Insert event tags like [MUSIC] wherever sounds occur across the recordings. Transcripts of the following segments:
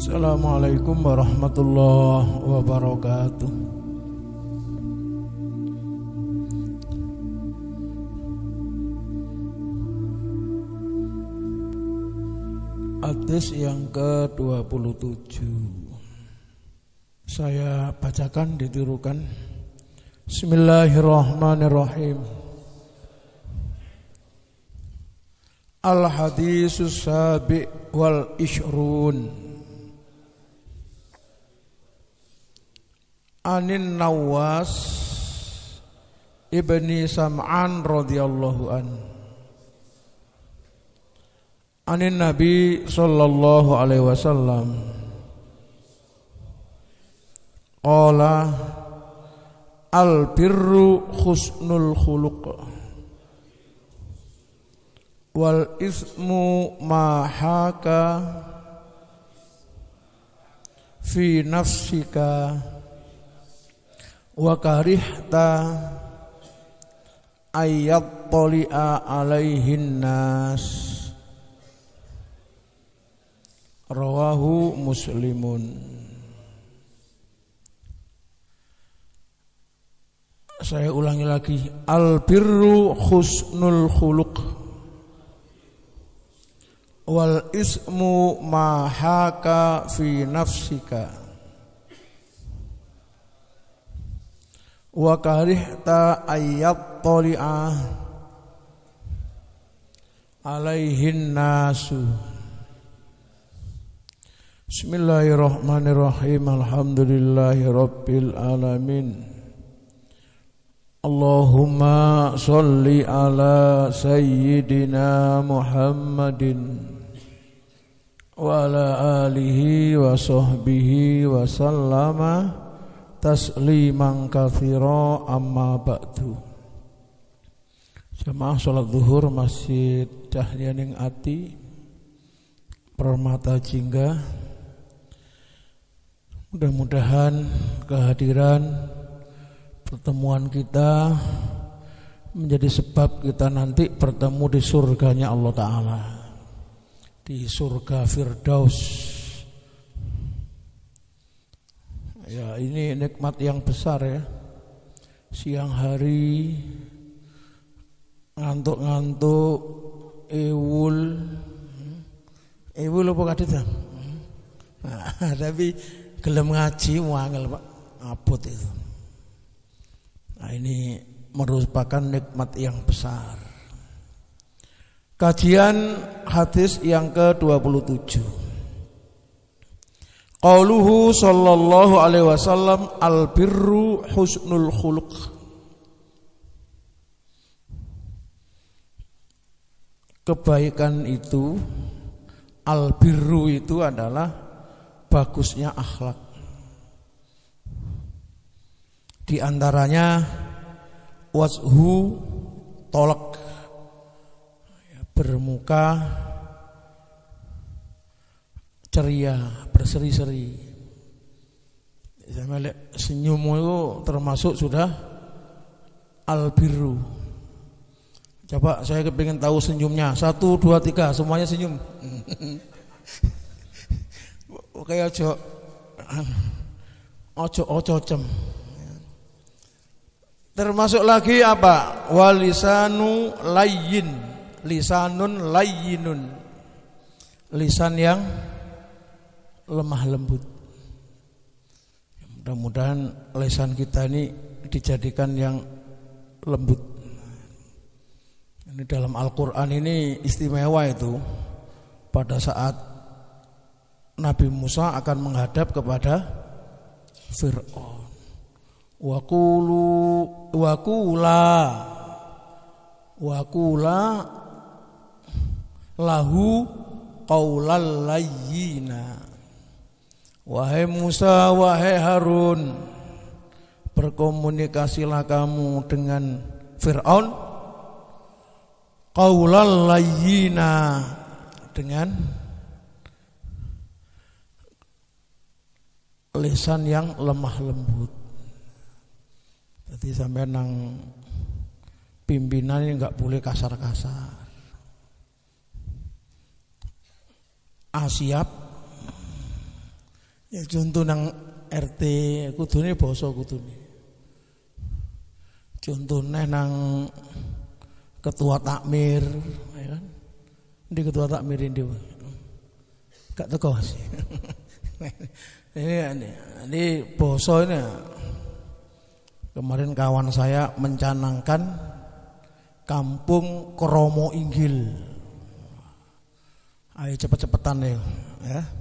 Assalamualaikum warahmatullahi wabarakatuh. Hadis yang ke-27 Saya bacakan ditirukan. Bismillahirrahmanirrahim. Al-hadisus sabi wal ishrun Anin Nawas Ibni Sam'an radhiyallahu an. Anin Nabi sallallahu alaihi wasallam. Qala al birru husnul khuluq. Wal ismu ma fi nafsika wa karihta ayat toli'a alaihin nas. Rawahu muslimun. Saya ulangi lagi. Al birru husnul khuluq. Wal ismu ma haka fi nafsika wa karihta ayat toli'ah. Alaihin nasu. Bismillahirrahmanirrahim. Alhamdulillahi Rabbil Alamin. Allahumma salli ala Sayyidina Muhammadin. Wa ala alihi wa sahbihi wa sallama tasliman kathira amma ba'du. Jemaah sholat zuhur Masjid Cahyaning Ati Permata Jingga. Mudah-mudahan kehadiran pertemuan kita menjadi sebab kita nanti bertemu di surganya Allah Ta'ala. Di surga Firdaus. Ya, ini nikmat yang besar ya. Siang hari ngantuk-ngantuk ewul ewul apa kadit nah, [LAUGHS] tapi gelem ngaji wangel Pak abot itu. Nah, ini merupakan nikmat yang besar. Kajian hadis yang ke-27. Qauluhu sallallahu alaihi wasallam al birru husnul khuluq. Kebaikan itu al birru itu adalah bagusnya akhlak. Di antaranya wazhu tolak bermuka ceria, berseri-seri. Senyum itu termasuk sudah albiru. Coba saya kepingin tahu senyumnya. Satu, dua, tiga, semuanya senyum. [LAUGHS] Oke ojo, [CLEARS THROAT] ojo ojo cem. Termasuk lagi apa? Walisanu layin lisanun layyinun lisan yang lemah lembut. Mudah-mudahan lisan kita ini dijadikan yang lembut. Ini dalam Al-Quran ini istimewa itu pada saat Nabi Musa akan menghadap kepada Fir'aun. Wakulu wakula wakula lahu qaulal layyina Wahai Musa, wahai Harun, berkomunikasilah kamu dengan Fir'aun qaulal layyina dengan lisan yang lemah lembut. Jadi sampai nang pimpinan ini nggak boleh kasar-kasar. Asiap Ya contoh nang RT kudune basa kudune. Contohnya nang ketua takmir, ya kan? Di ketua takmir ini gak teko sih. [LAUGHS] ini, ini, ini boso ini kemarin kawan saya mencanangkan kampung Kromo Inggil. Ayo cepet-cepetan ya. ya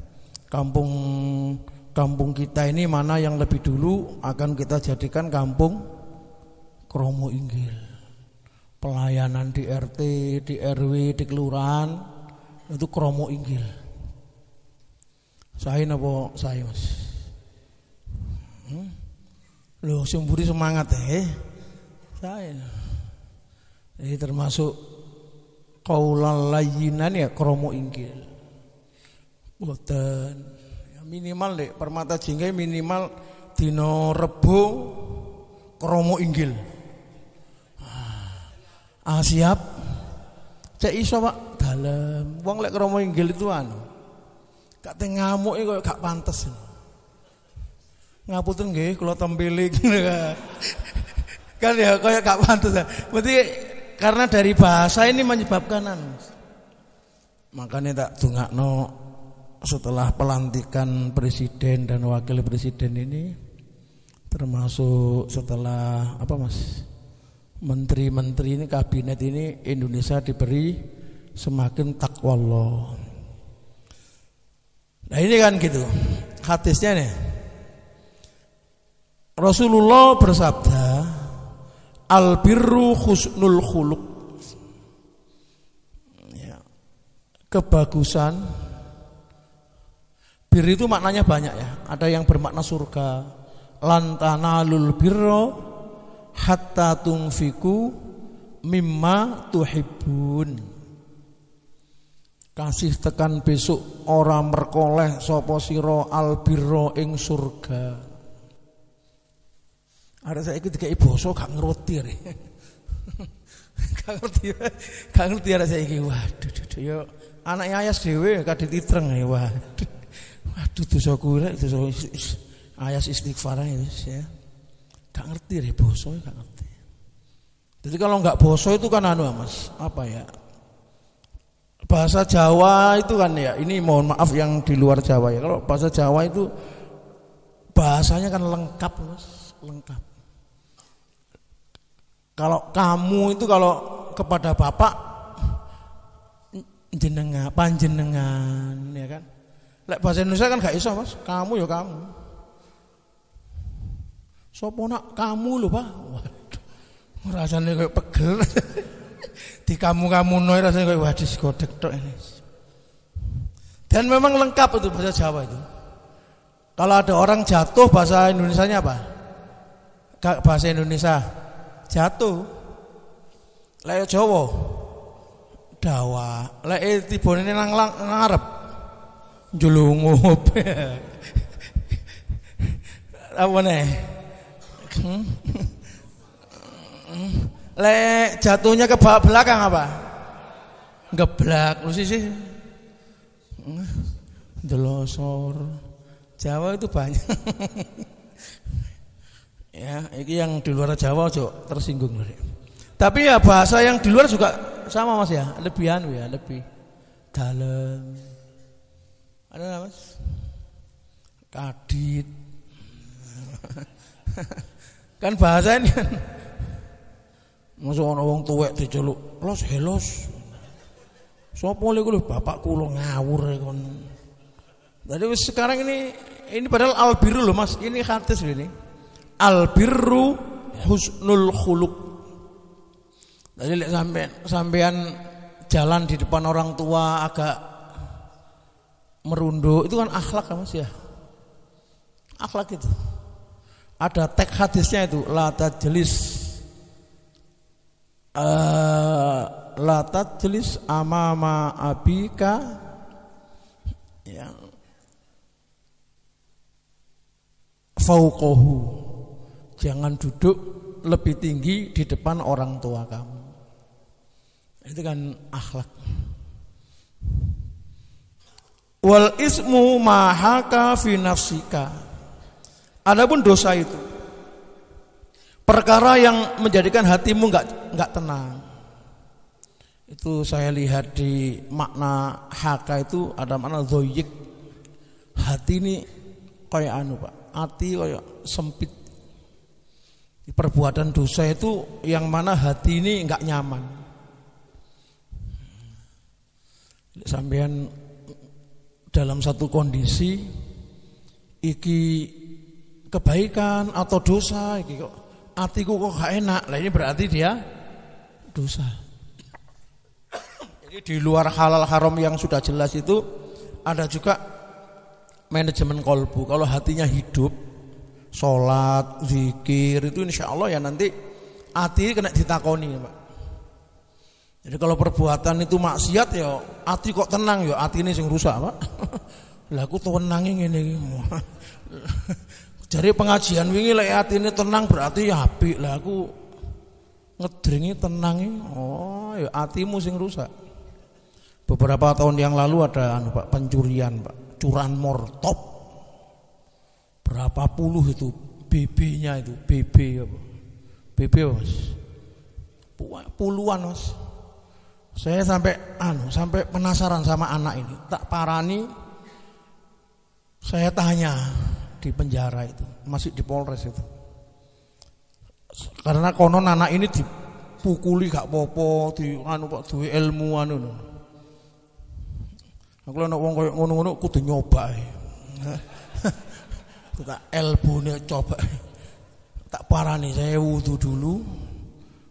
kampung kampung kita ini mana yang lebih dulu akan kita jadikan kampung Kromo Inggil. Pelayanan di RT, di RW, di kelurahan itu Kromo Inggil. Saya napa saya Mas? Hmm? Loh, semburi semangat eh. Saya. Ini termasuk kaulal layinan ya Kromo Inggil. Boten. Ya, minimal deh permata jingga minimal dino rebo kromo inggil. Ah, siap. Cek iso Pak dalem. Wong lek kromo inggil itu anu. Teng ngamuk kok gak pantes. Ngapunten nggih kula tempilik. [LAUGHS] kan ya kayak gak pantes. Berarti karena dari bahasa ini menyebabkan anu. Makanya tak no setelah pelantikan presiden dan wakil presiden ini termasuk setelah apa Mas menteri-menteri ini kabinet ini Indonesia diberi semakin takwallah. Nah ini kan gitu hadisnya nih. Rasulullah bersabda al birru husnul khuluq. Ya. Kebagusan Bir itu maknanya banyak ya. Ada yang bermakna surga. Lantana lul birro hatta tungfiku mimma tuhibun. Kasih tekan besok orang merkoleh sopo siro al birro ing surga. Ada saya ikut kayak so gak ngerti ya. [LAUGHS] gak ngerti, gak ngerti ada saya ikut. Waduh, yo anaknya ayas dewe kadit itreng ya. Waduh. Aduh dosa kula dosa ayas istighfar ya. Gak ngerti deh boso gak ngerti. Jadi kalau nggak boso itu kan anu Mas, apa ya? Bahasa Jawa itu kan ya, ini mohon maaf yang di luar Jawa ya. Kalau bahasa Jawa itu bahasanya kan lengkap Mas, lengkap. Kalau kamu itu kalau kepada bapak jenengan, panjenengan ya kan? Lek bahasa Indonesia kan gak iso, Mas. Kamu ya kamu. Sopo nak kamu lho, Pak. Waduh. Rasane kayak pegel. [LAUGHS] Di kamu-kamu noy rasanya kayak wadis godek tok ini. Dan memang lengkap itu bahasa Jawa itu. Kalau ada orang jatuh bahasa Indonesia-nya apa? Bahasa Indonesia jatuh. Lek Jawa dawa. Lek tibone nang ngarep Julungup. Apa nih? Hmm? Le jatuhnya ke belakang apa? Geblak, lu sih sih. Delosor. Jawa itu banyak. ya, ini yang di luar Jawa jo tersinggung. Tapi ya bahasa yang di luar juga sama Mas ya, lebih anu ya, lebih dalam. Ada apa? Kadit. kan bahasa ini kan. Masuk orang wong tuwek diceluk, los helos. Sopo lho kulo bapak kulo ngawur kon. Jadi sekarang ini ini padahal albiru loh Mas, ini hadis ini. Albiru husnul khuluq. Jadi sampean sampean jalan di depan orang tua agak merunduk itu kan akhlak kan mas ya? Akhlak itu. Ada teks hadisnya itu la tajlis uh, la tajlis amama abika. Ya. Fauqahu. Jangan duduk lebih tinggi di depan orang tua kamu. Itu kan akhlak Wal ismu mahaka fi nafsika. Adapun dosa itu perkara yang menjadikan hatimu nggak nggak tenang. Itu saya lihat di makna haka itu ada makna zoyik. Hati ini kayak anu pak, hati kayak sempit. Perbuatan dosa itu yang mana hati ini nggak nyaman. Sampean dalam satu kondisi iki kebaikan atau dosa iki kok atiku kok gak enak. Lah ini berarti dia dosa. Jadi di luar halal haram yang sudah jelas itu ada juga manajemen kolbu. Kalau hatinya hidup, sholat, zikir itu insya Allah ya nanti hati kena ditakoni Pak. Jadi kalau perbuatan itu maksiat ya hati kok tenang ya hati ini sing rusak pak. [LAUGHS] Lah aku tenangin ini. Jadi [LAUGHS] pengajian wingi lek hati ini tenang berarti ya apik. Lah aku ngedringi tenangi. Oh ya hatimu sing rusak. Beberapa tahun yang lalu ada anu Pak pencurian Pak, curanmor top. Berapa puluh itu BB-nya itu, BB apa? BB Mas. Puluhan Mas. Saya sampai anu, sampai penasaran sama anak ini. Tak parani saya tanya di penjara itu, masih di Polres itu. Karena konon anak ini dipukuli gak popo, di anu Pak duwe ilmu anu. Aku nek wong koyo ngono-ngono kudu nyoba. tak [LAUGHS] elbune coba. Tak parani saya wudhu dulu.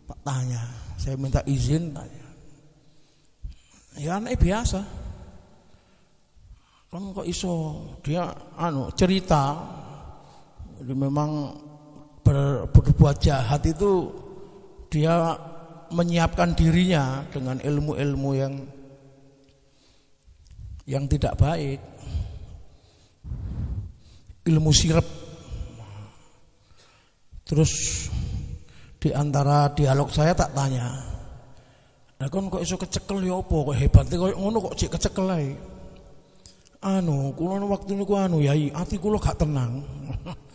Tak tanya, saya minta izin tanya. Ya anak biasa. Kan kok iso dia anu cerita jadi memang ber, berbuat jahat itu dia menyiapkan dirinya dengan ilmu-ilmu yang yang tidak baik. Ilmu sirep. Terus di antara dialog saya tak tanya, Nah kon kok iso kecekel ya apa kok hebat kok ngono kok cek kecekel ae. Anu, kula waktu niku anu yai, ati kula gak tenang.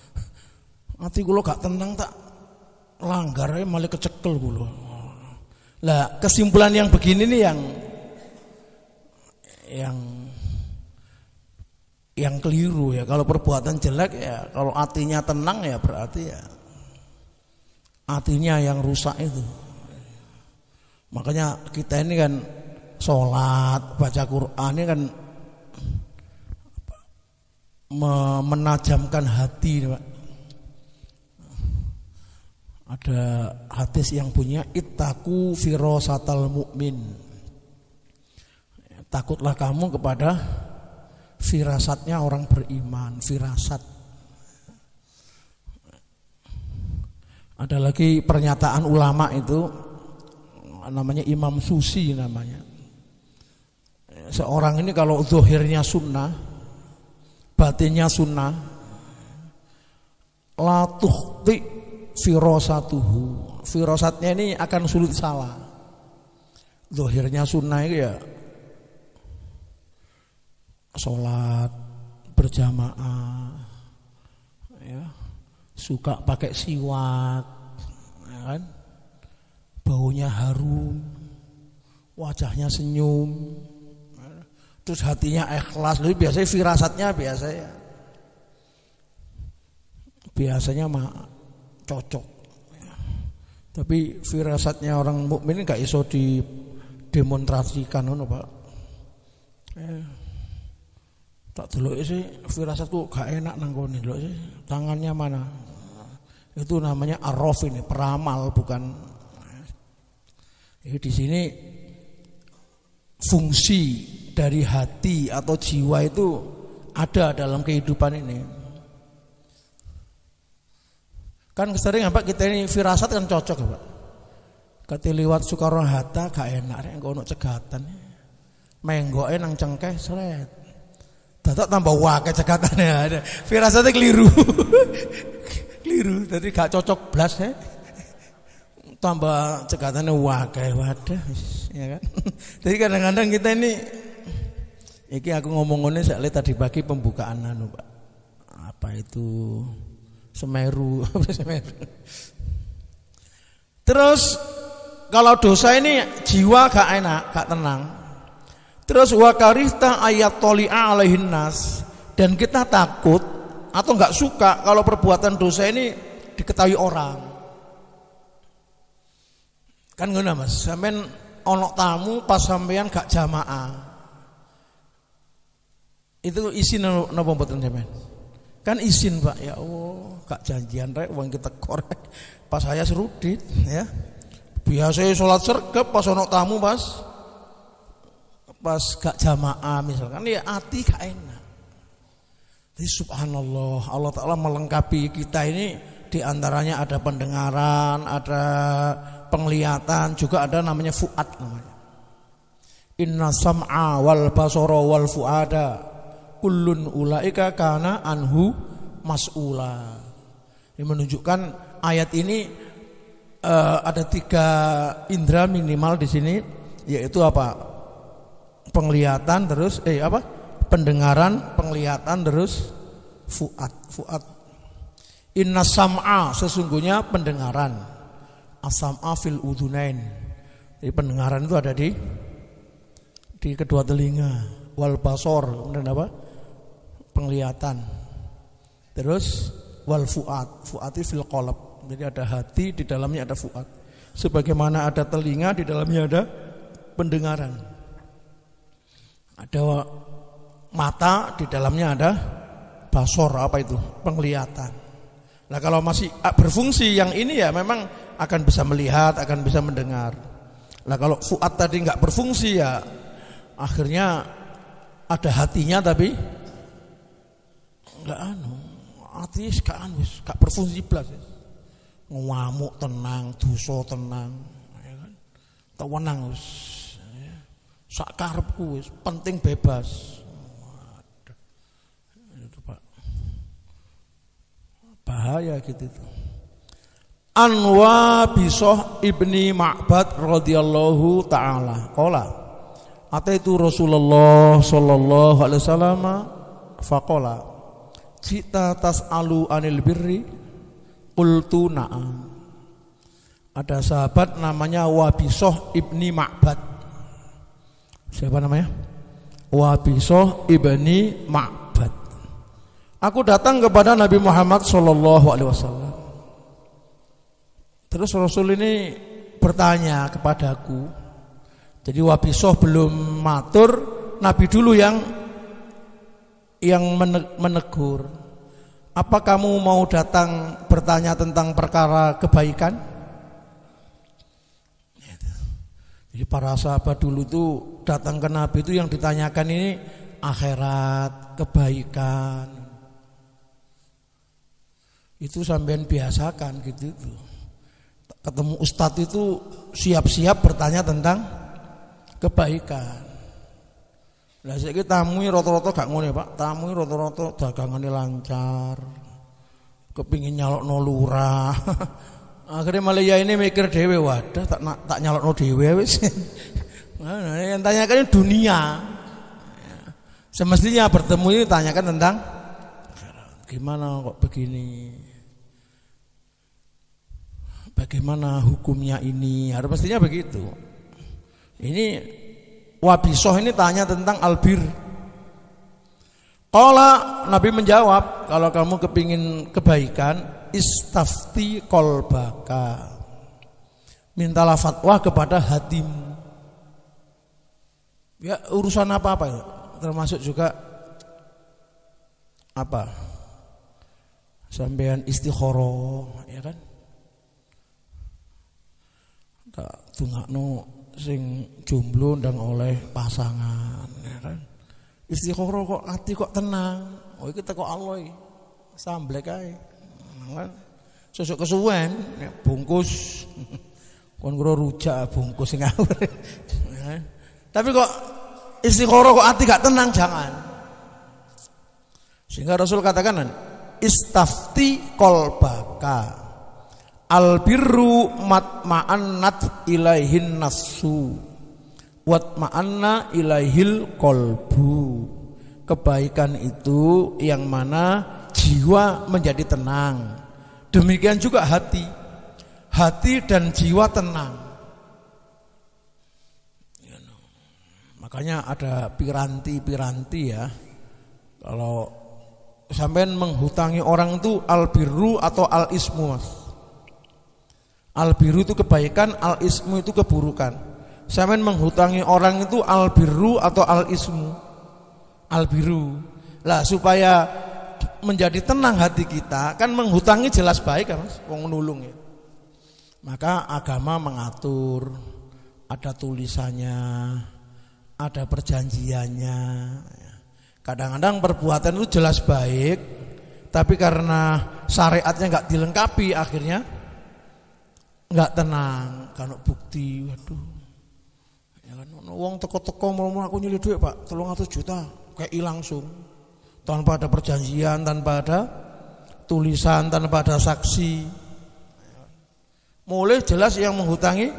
[LAUGHS] ati kula gak tenang tak langgar ae malah kecekel kula. Lah, kesimpulan yang begini nih yang yang yang keliru ya. Kalau perbuatan jelek ya, kalau hatinya tenang ya berarti ya hatinya yang rusak itu. Makanya kita ini kan sholat, baca Quran ini kan menajamkan hati. Ada hadis yang punya itaku firosatal mukmin. Takutlah kamu kepada firasatnya orang beriman, firasat. Ada lagi pernyataan ulama itu namanya Imam Susi namanya. Seorang ini kalau zuhirnya sunnah, batinnya sunnah, latuhti firosatuhu. Firosatnya ini akan sulit salah. Zuhirnya sunnah itu ya sholat berjamaah, ya, suka pakai siwak, ya kan? Baunya harum, wajahnya senyum, terus hatinya ikhlas. Lebih biasanya firasatnya biasa ya. Biasanya mah cocok. Tapi firasatnya orang mukmin nggak iso di demonstrasikan ono Pak. Eh, tak dulu sih firasatku gak enak nanggoni dulu sih. Tangannya mana? Itu namanya arrof ini, peramal bukan jadi di sini fungsi dari hati atau jiwa itu ada dalam kehidupan ini. Kan sering apa kita ini firasat kan cocok ya, Pak. Kati liwat Soekarno Hatta gak enak nek ono cegatan. Menggoke nang cengkeh seret. Dadak tambah wake ada. Firasatnya keliru. [LAUGHS] keliru, jadi gak cocok blas ya tambah cekatannya wakai wadah ya kan [LAUGHS] jadi kadang-kadang kita ini Iki aku ngomong ini saya tadi pagi pembukaan anu, Pak. Apa itu Semeru, [LAUGHS] Semeru. Terus kalau dosa ini jiwa gak enak, gak tenang. Terus wa karihta ayat toli'a alaihin nas dan kita takut atau nggak suka kalau perbuatan dosa ini diketahui orang. Kan ngono Mas, sampean onok tamu pas sampean gak jamaah. Itu izin napa mboten sampean? Kan izin Pak, ya Allah, gak janjian rek wong kita korek. Pas saya serudit ya. Biasa sholat sergap pas onok tamu pas pas gak jamaah misalkan ya hati gak enak. Jadi subhanallah Allah Ta'ala melengkapi kita ini di antaranya ada pendengaran, ada penglihatan, juga ada namanya fuad namanya. Inna sam'a wal basara wal fuada kullun ulaika kana anhu mas'ula. Ini menunjukkan ayat ini uh, ada tiga indera minimal di sini yaitu apa? penglihatan terus eh apa? pendengaran, penglihatan terus fuad. Fuad. Inna sam'a sesungguhnya pendengaran. Asam'a fil udunain. Jadi pendengaran itu ada di di kedua telinga. Wal basor, kemudian apa? Penglihatan. Terus wal. Fuad itu fil qalb. Jadi ada hati, di dalamnya ada fuad. Sebagaimana ada telinga, di dalamnya ada pendengaran. Ada mata, di dalamnya ada basor apa itu? Penglihatan. Nah kalau masih berfungsi yang ini ya memang akan bisa melihat, akan bisa mendengar. Nah kalau fuad tadi nggak berfungsi ya akhirnya ada hatinya tapi nggak anu, hati gak anu, gak berfungsi belas. Ngamuk tenang, dosa tenang, ya kan? Tenang sak karepku wis penting bebas itu bahaya gitu itu Anwa bisoh ibni Ma'bad radhiyallahu taala qala ataitu Rasulullah sallallahu alaihi wasallam faqala cita tas'alu anil birri qultu na'am ada sahabat namanya Wabisoh ibni Ma'bad Siapa namanya? Wabisoh ibni Ma'bad. Aku datang kepada Nabi Muhammad Sallallahu Alaihi Wasallam. Terus Rasul ini bertanya kepadaku. Jadi Wabisoh belum matur, Nabi dulu yang yang menegur. Apa kamu mau datang bertanya tentang perkara kebaikan? Jadi para sahabat dulu itu datang ke Nabi itu yang ditanyakan ini akhirat, kebaikan. Itu sampean biasakan gitu itu. Ketemu ustadz itu siap-siap bertanya tentang kebaikan. Lah saiki tamu rata-rata gak ya, Pak. Tamu rata-rata dagangane lancar. Kepingin nyalokno lurah. [LAUGHS] Akhirnya malah ya ini mikir dewe wadah tak tak nyalok no dewe wis. [LAUGHS] yang tanyakan dunia. Semestinya bertemu ini tanyakan tentang gimana kok begini. Bagaimana hukumnya ini? Harus mestinya begitu. Ini Wabisoh ini tanya tentang albir. Kalau Nabi menjawab, kalau kamu kepingin kebaikan, istafti kolbaka mintalah fatwa kepada hatimu ya urusan apa apa ya termasuk juga apa sampean istikhoro ya kan tak tungakno sing jomblo ndang oleh pasangan ya kan? Istikhoro kok hati kok tenang. Oh kita kok Allah samblek ae. Kan? Kesuwen ya, bungkus. [LAUGHS] Kon karo rujak bungkus sing [LAUGHS] ya. tapi kok istiqoroh kok hati gak tenang jangan. Sehingga Rasul katakan istafti kolbaka albirru matma'annat ilaihin nasu wat ma'anna ilaihil kolbu. Kebaikan itu yang mana jiwa menjadi tenang. Demikian juga hati. Hati dan jiwa tenang. Ya, makanya ada piranti-piranti ya. Kalau sampean menghutangi orang itu albiru atau al ismu mas albiru itu kebaikan al ismu itu keburukan Sampean menghutangi orang itu albiru atau al ismu? Albiru. Lah supaya menjadi tenang hati kita kan menghutangi jelas baik kan Mas, ya. Maka agama mengatur ada tulisannya, ada perjanjiannya. Kadang-kadang perbuatan itu jelas baik, tapi karena syariatnya nggak dilengkapi akhirnya nggak tenang. Kalau bukti, waduh Wong teko-teko mau aku nyili duit pak, tolong atas juta, kayak langsung, tanpa ada perjanjian, tanpa ada tulisan, tanpa ada saksi. Mulai jelas yang menghutangi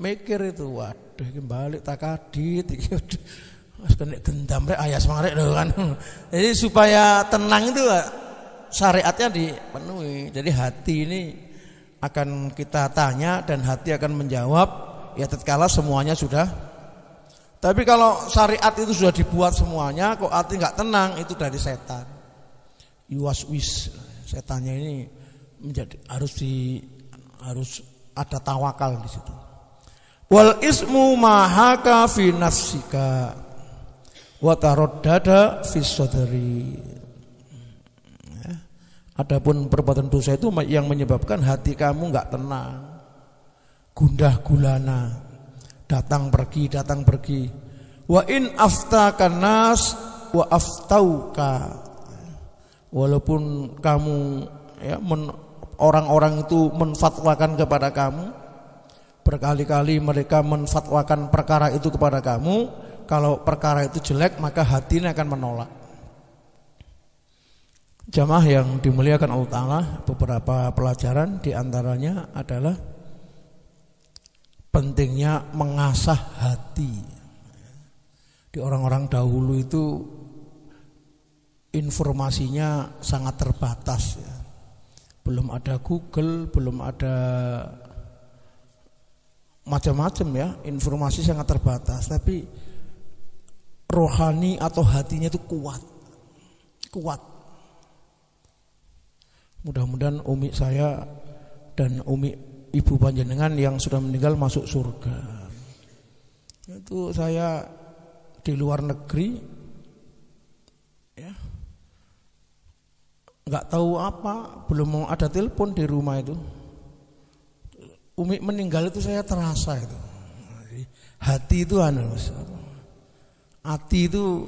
mikir itu, waduh, ini balik tak kadit, harus kena gendam rek ayah semangat kan. Jadi supaya tenang itu syariatnya dipenuhi. Jadi hati ini akan kita tanya dan hati akan menjawab ya tatkala semuanya sudah. Tapi kalau syariat itu sudah dibuat semuanya kok hati nggak tenang? Itu dari setan. Wis setannya ini menjadi harus di harus ada tawakal di situ. Wal ismu mahaka fi nafsika wa taraddada fi sadri. Adapun perbuatan dosa itu yang menyebabkan hati kamu nggak tenang. Gundah gulana. Datang pergi datang pergi. Wa in aftakan nas wa aftauka. Walaupun kamu ya orang-orang itu menfatwakan kepada kamu berkali-kali mereka menfatwakan perkara itu kepada kamu kalau perkara itu jelek maka hatinya akan menolak Jamaah yang dimuliakan Allah Ta'ala Beberapa pelajaran di antaranya adalah pentingnya mengasah hati. Di orang-orang dahulu itu informasinya sangat terbatas ya. Belum ada Google, belum ada macam-macam ya, informasi sangat terbatas, tapi rohani atau hatinya itu kuat. Kuat. Mudah-mudahan umi saya dan umi ibu panjenengan yang sudah meninggal masuk surga. Itu saya di luar negeri ya. nggak tahu apa, belum mau ada telepon di rumah itu. Umi meninggal itu saya terasa itu. Hati itu anu, hati itu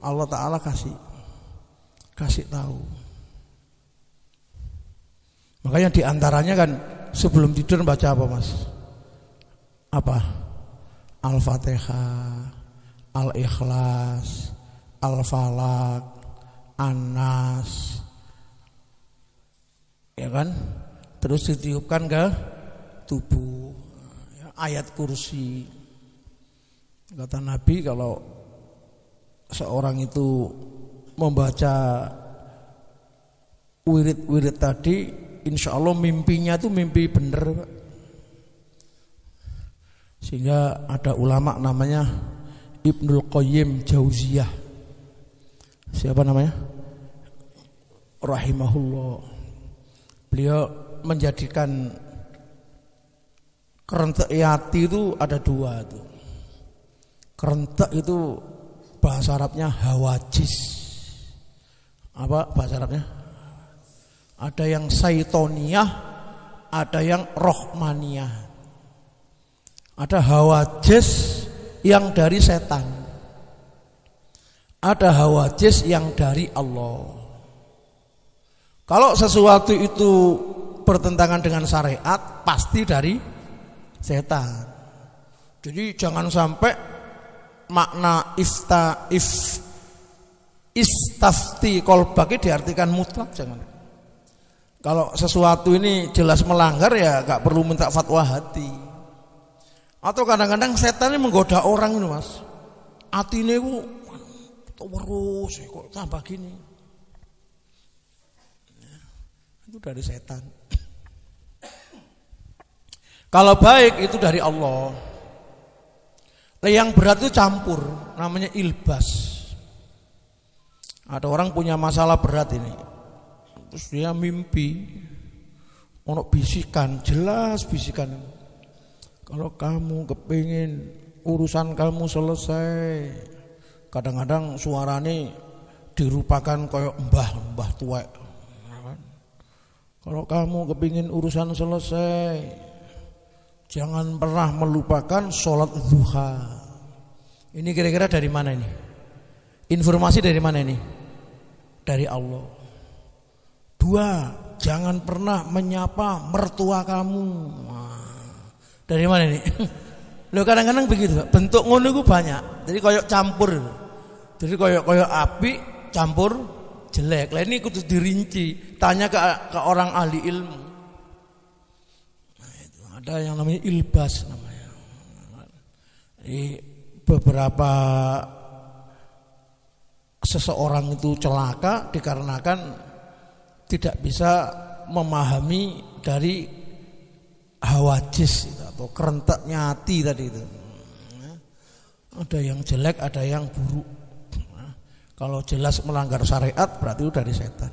Allah Taala kasih kasih tahu. Makanya di antaranya kan sebelum tidur baca apa mas? Apa? Al-Fatihah, Al-Ikhlas, Al-Falak, An-Nas. Ya kan? Terus ditiupkan ke tubuh. Ya, ayat kursi. Kata Nabi kalau seorang itu membaca wirid-wirid tadi insya Allah mimpinya itu mimpi bener sehingga ada ulama namanya Ibnul Qayyim Jauziyah. Siapa namanya? Rahimahullah. Beliau menjadikan kerentek yati itu ada dua itu. Kerentek itu bahasa Arabnya hawajis. Apa bahasa Arabnya ada yang saitoniyah, ada yang rohmaniyah. Ada hawajis yang dari setan. Ada hawajis yang dari Allah. Kalau sesuatu itu bertentangan dengan syariat, pasti dari setan. Jadi jangan sampai makna ifta if istafti kolbaki diartikan mutlak jangan. Kalau sesuatu ini jelas melanggar ya gak perlu minta fatwa hati. Atau kadang-kadang setan ini menggoda orang ini mas. Atine ku terus kok tambah gini. Ya, itu dari setan. Kalau baik itu dari Allah. Yang berat itu campur, namanya ilbas. Ada orang punya masalah berat ini. Terus dia mimpi. Ono bisikan, jelas bisikan. Kalau kamu kepingin urusan kamu selesai, kadang-kadang suarane dirupakan koyok mbah mbah tua. Kalau kamu kepingin urusan selesai, jangan pernah melupakan sholat duha. Ini kira-kira dari mana ini? Informasi dari mana ini? Dari Allah. Dua, jangan pernah menyapa mertua kamu. Dari mana ini? [LAUGHS] Lo kadang-kadang begitu, bentuk ngono itu banyak. Jadi koyok campur. Jadi koyok koyok api campur jelek. Lah ini kudu dirinci. Tanya ke, ke orang ahli ilmu. Nah, itu ada yang namanya ilbas namanya. Jadi beberapa seseorang itu celaka dikarenakan tidak bisa memahami dari hawajis atau kerentaknya hati tadi itu. Ada yang jelek, ada yang buruk. Kalau jelas melanggar syariat berarti itu dari setan.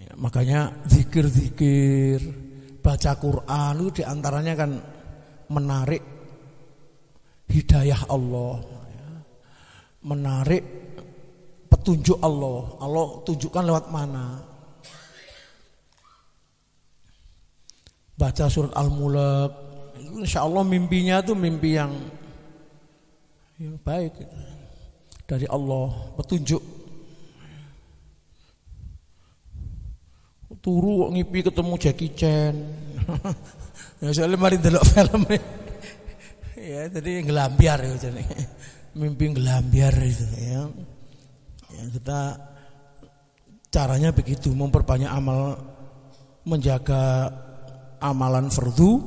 Ya, makanya zikir-zikir, baca Quran itu di antaranya kan menarik hidayah Allah, ya. menarik petunjuk Allah. Allah tunjukkan lewat mana. baca surat Al-Mulk Insya Allah mimpinya itu mimpi yang yang baik. Dari Allah petunjuk. Turu ngipi ketemu Jackie Chan. [LAUGHS] Ya soalnya mari delok film [LAUGHS] ya jadi ngelambiar ya jadi. Mimpi ngelambiar itu ya ya kita caranya begitu memperbanyak amal menjaga amalan fardu,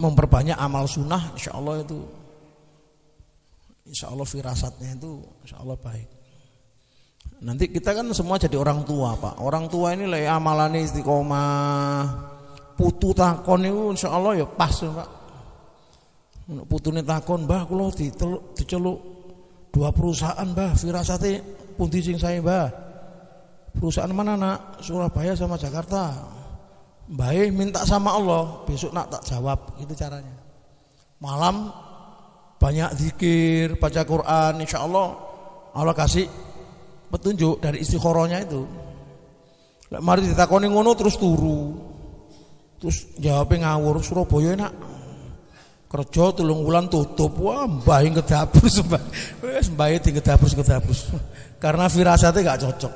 memperbanyak amal sunnah, insya Allah itu, insya Allah firasatnya itu, insya Allah baik. Nanti kita kan semua jadi orang tua pak, orang tua ini lah amalan istiqomah, putu takon itu insya Allah ya pas ya, pak. Ini takon, bah kalau diceluk dua perusahaan bah, firasatnya pun sing saya bah. Perusahaan mana nak? Surabaya sama Jakarta. Baik minta sama Allah besok nak tak jawab. Itu caranya. Malam banyak zikir baca Quran insya Allah Allah kasih petunjuk dari istiqorohnya itu. Mari ditakoni ngono terus turu. Terus jawabnya ngawur Surabaya nak kerja tulung bulan tutup wah mbah ke dapur mbah wis mbah di dapur ke dapur karena firasatnya gak cocok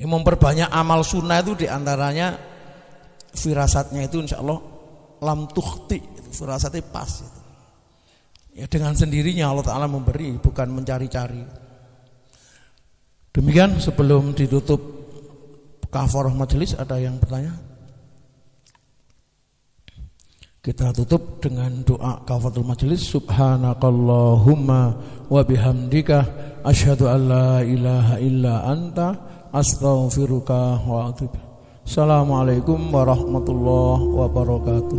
yang memperbanyak amal sunnah itu di antaranya firasatnya itu insya Allah lam tuhti firasatnya pas itu. Ya dengan sendirinya Allah Ta'ala memberi bukan mencari-cari. Demikian sebelum ditutup kafar majelis ada yang bertanya? Kita tutup dengan doa kafaratul majelis subhanakallahumma wa bihamdika asyhadu an la ilaha illa anta astaghfiruka wa atubu Assalamualaikum warahmatullahi wabarakatuh